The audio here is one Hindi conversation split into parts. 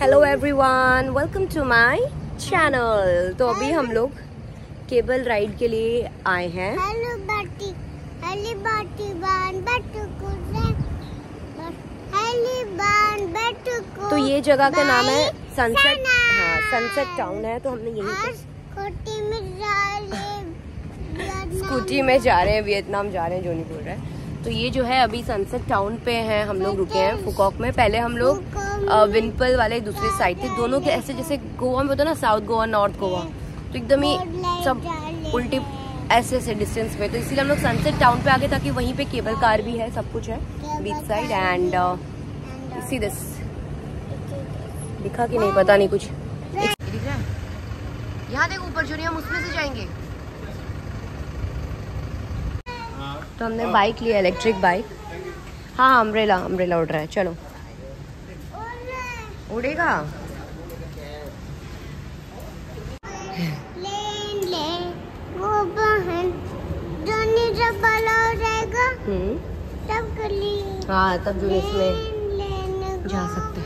Hello everyone welcome to my channel तो अभी हम लोग केबल राइड के लिए आए हैं। हेलो बाटी हेलो बाटी बान को तो ये जगह का नाम है सनसेट हाँ सनसेट टाउन है तो हमने यहीं खोटी में डाले स्कूटी में जा रहे हैं वियतनाम जा रहे हैं जो नहीं बोल रहा है। तो ये जो है अभी सनसेट टाउन पे है हम लोग रुके हैं फुकॉक में। पहले हम लोग विनपल वाले दूसरी साइड थे। दोनों के ऐसे जैसे गोवा में होता है ना साउथ गोवा नॉर्थ गोवा। तो एकदम ही सब उल्टी ऐसे ऐसे डिस्टेंस पे तो इसीलिए हम लोग सनसेट टाउन पे आ गए ताकि वहीं पे केबल कार भी है सब कुछ है beach side and see this दिखा कि नहीं पता नहीं कुछ। दिख रहा है यहाँ देखो ऊपर जो नहीं हम उसमें से जाएँगे। तो हमने बाइक लिया इलेक्ट्रिक बाइक हाँ हाँ अम्ब्रेला अम्ब्रेला उड़ रहा है चलो। उड़ेगा लेन ले वो बहन दोनों जब बड़ा हो जाएगा तब हाँ जो इसमें जा सकते हैं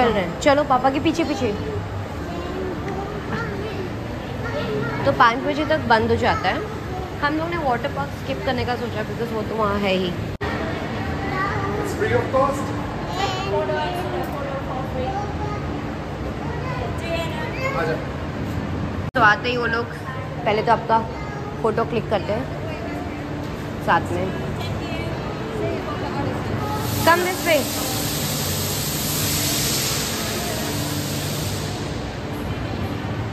चल रहे हैं। चलो पापा के पीछे पीछे। तो पाँच बजे तक बंद हो जाता है। हम लोग ने वाटर पार्क स्किप करने का सोचा बिकॉज़ वो तो वहाँ है ही। तो आते ही वो लोग। पहले तो आपका फ़ोटो क्लिक करते हैं। साथ में। कम दिस पे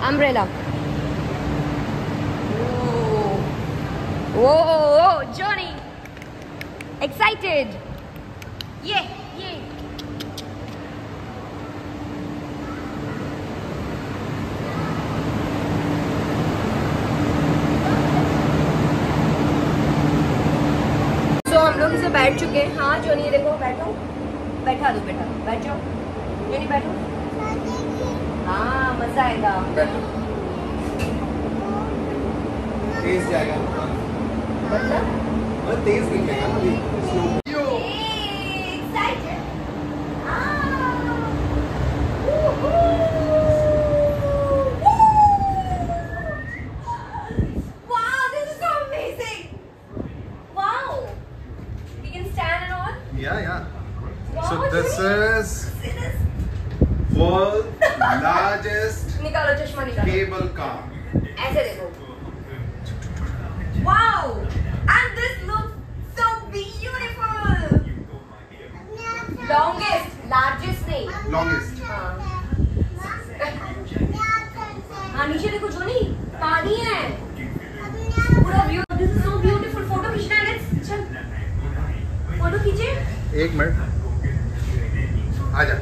umbrella Whoa, Johnny! Excited! Yeah, yeah. तो हम लोग इसे बैठ चुके हैं। हाँ जोनी ये देखो बैठो। बैठा दो बैठा दो। बैठ जाओ। जोनी बैठो। हाँ। मज़ा आएगा तेज जाएगा मतलब मतलब तेज निकलेगा अभी slow excited Wow, this is so amazing! Wow! We can stand and all. Yeah, yeah. Wow, So this is world largest निकालो चश्मा निकालो। cable car. ऐसे देखो। Wow! And this looks so beautiful! Longest, largest नहीं Longest. हाँ। नीचे देखो जोनी पानी है। पूरा view this is so beautiful photo खींचना है लेट्स चल। फ़ोटो खींचे। एक मिनट। आ जा।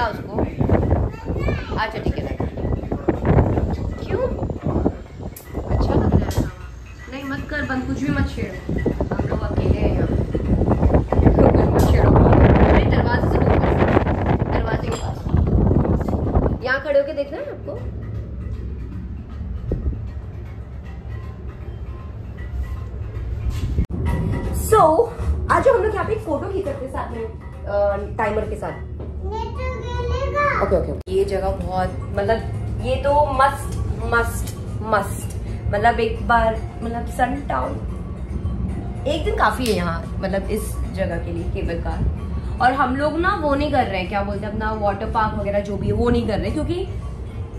लगा उसको। अच्छा ठीक है क्यों? अच्छा लग रहा है। नहीं, मत कर, बंद, कुछ भी मत छेड़। यहाँ खड़े होके देखना है आपको? सो आज हम लोग यहाँ पे फ़ोटो खींच सकते साथ में टाइमर के साथ। ओके ओके ये जगह बहुत मतलब ये तो मस्ट मस्ट मस्ट मतलब एक बार मतलब सन टाउन एक दिन काफ़ी है यहाँ मतलब इस जगह के लिए केबल कार और हम लोग ना वो नहीं कर रहे हैं क्या बोलते हैं अपना वाटर पार्क वगैरह जो भी है वो नहीं कर रहे क्योंकि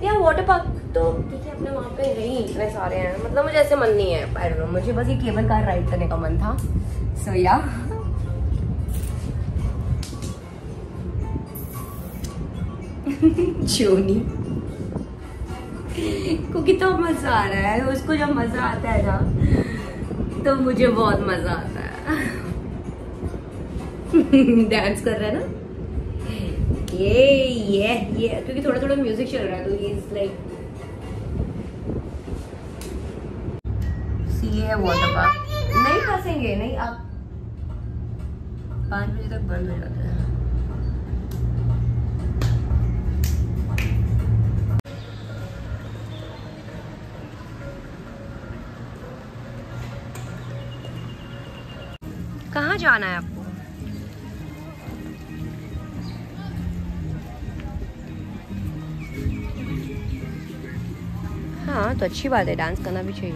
यार वाटर पार्क तो देखिए अपने वहाँ पे नहीं इतने सारे हैं। मतलब मुझे ऐसे मन नहीं है मुझे बस ये केबल कार राइड करने का मन था। सो so, या जोनी को कितना मज़ा आ रहा है, उसको जब मज़ा आता है ना तो मुझे बहुत मज़ा आता है। डांस कर रहा है ना? ये ये ये। क्योंकि थोड़ा थोड़ा म्यूज़िक चल रहा है तो ये इज़ लाइक सी है वाटर पार्क नहीं, फंसेंगे, नहीं, आप पाँच बजे तक बंद हो जाता है। कहाँ जाना है आपको? हाँ तो अच्छी बात है डांस करना भी चाहिए।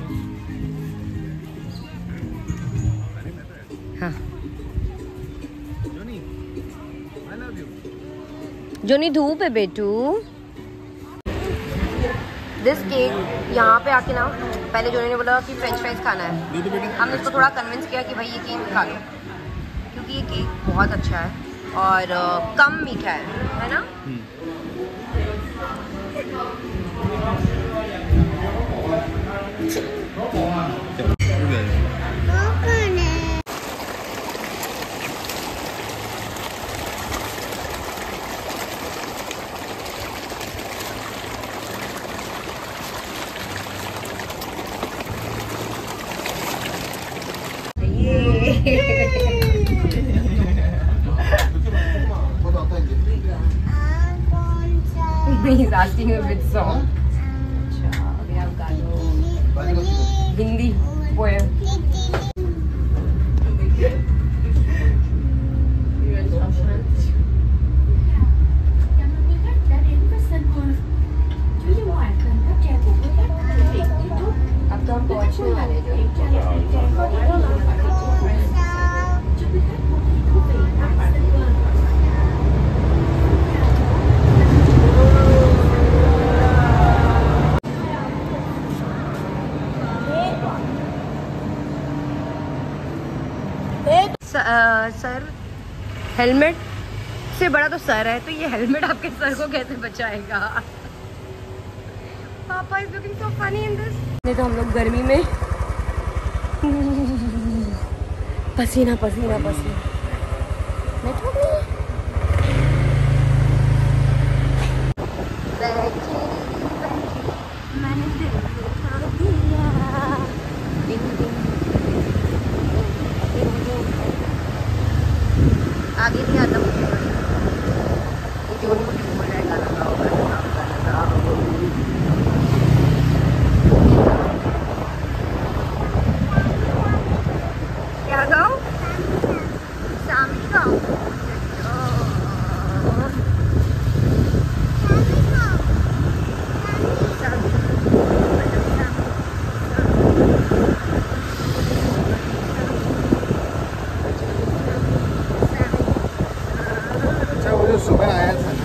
हाँ. जोनी धूप है बेटू। दिस केक यहाँ पे आके ना पहले जो उन्होंने बोला कि फ्रेंच फ्राइज खाना है। बेटा हमने उसको थोड़ा कन्विंस किया कि भाई ये केक खा लो। क्योंकि ये केक बहुत अच्छा है और कम मीठा है है ना? वो He's asking you which song. Helmet से बड़ा तो सर है तो ये हेलमेट आपके सर को कैसे बचाएगा? पापा is looking so funny in this नहीं तो हम लोग गर्मी में पसीना पसीना पसीना। मैं ठोक रही हूँ? बैठी, बैठी, मैंने दिल दिखा दिया। डिंग, डिंग, डिंग, डिंग। आगे नहीं आता मुझे ये जो मुझे बोल रहा है गाना गाओ गाना गाओ गाना गाओ क्या गाओ सामी गाओ अच्छा वो